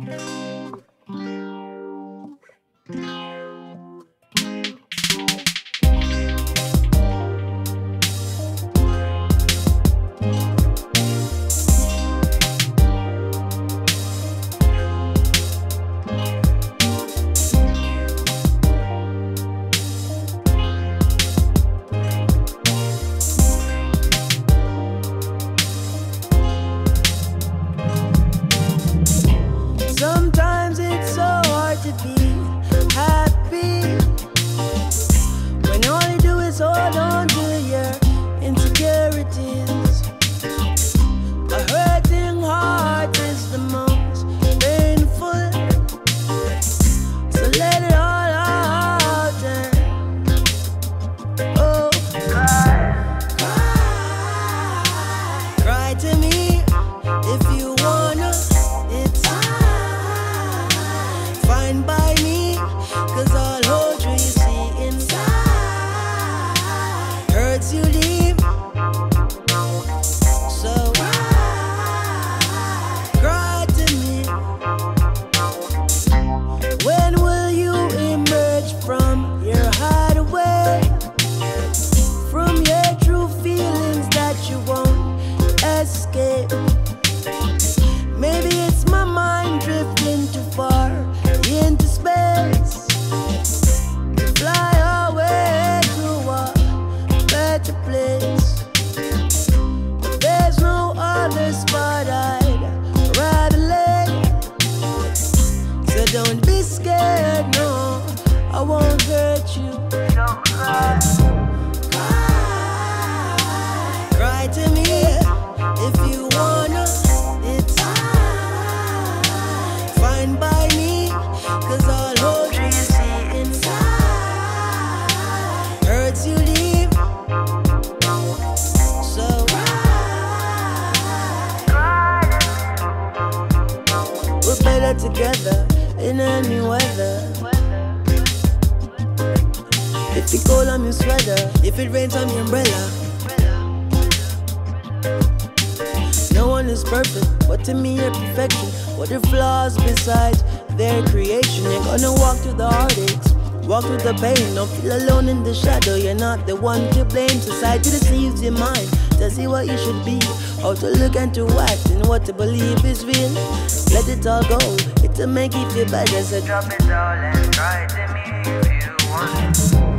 Música let it all out. Oh, cry. cry, to me if you wanna. It's fine by escape. Maybe it's my mind drifting too far into space. Fly away to a better place. There's no other spot I'd rather lay. So don't be scared, no, I won't hurt you. together in any weather. If it's cold, I'm your sweater. If it rains, I'm your umbrella. No one is perfect, but to me, you're perfection. What are flaws besides their creation? You're gonna walk through the heartaches. Walk through the pain, don't feel alone in the shadow. You're not the one to blame. Society deceives your mind to see what you should be. How to look and to watch and what to believe is real. Let it all go, it'll make you feel better. So drop it all and try to me if you want.